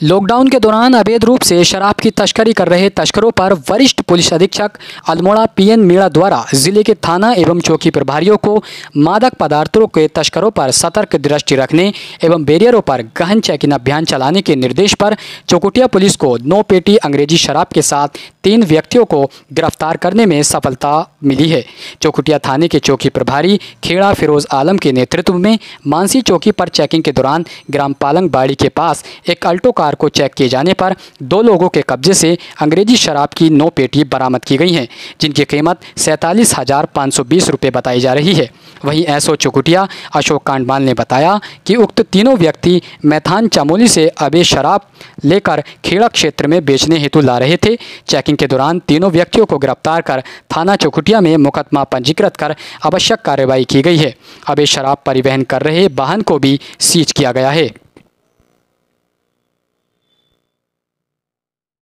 Lockdown के दौरान अवैध रूप से शराब की तस्करी कर रहे तस्करों पर वरिष्ठ पुलिस अधीक्षक अल्मोड़ा पीएन मीणा द्वारा ज़िले के थाना एवं चौकी प्रभारियों को मादक पदार्थों के तस्करों पर सतर्क दृष्टि रखने एवं बैरियरों पर गहन चेकिंग अभियान चलाने के निर्देश पर चौकुटिया पुलिस को नौ पेटी अंग्रेज़ी शराब के साथ तीन व्यक्तियों को गिरफ़्तार करने में सफलता मिली है। चौकुटिया थाने के चौकी प्रभारी खेड़ा फिरोज आलम के नेतृत्व में मानसी चौकी पर चेकिंग के दौरान ग्राम पालंग बाड़ी के पास एक अल्टो कार को चेक किए जाने पर दो लोगों के कब्जे से अंग्रेज़ी शराब की नौ पेटी बरामद की गई हैं, जिनकी कीमत सैंतालीस हज़ार पाँच सौ बीस रुपये बताई जा रही है। वहीं एसओ चुकुटिया अशोक कांडमाल ने बताया कि उक्त तीनों व्यक्ति मैथान चमोली से अवैध शराब लेकर खेड़ा क्षेत्र में बेचने हेतु ला रहे थे। चेकिंग के दौरान तीनों व्यक्तियों को गिरफ़्तार कर थाना चौकुटिया में मुकदमा पंजीकृत कर आवश्यक कार्रवाई की गई है। अवैध शराब परिवहन कर रहे वाहन को भी सीज किया गया है।